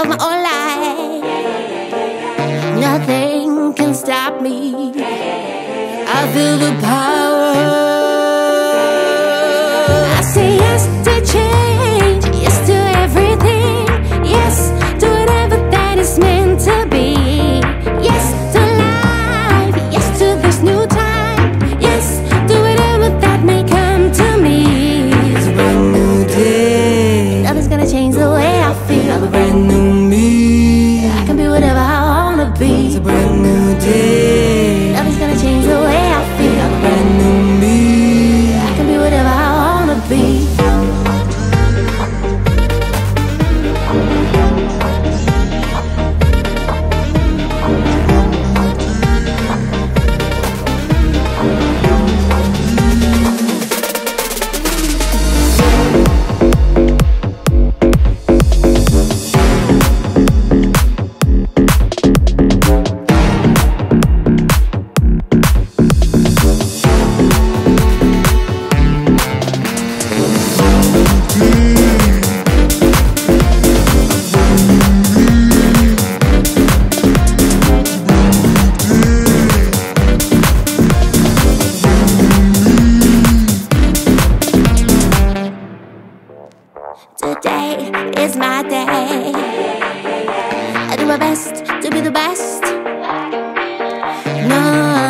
of my own life. Nothing can stop me. I feel the power. I say yes. Today is my day. I do my best to be the best. No.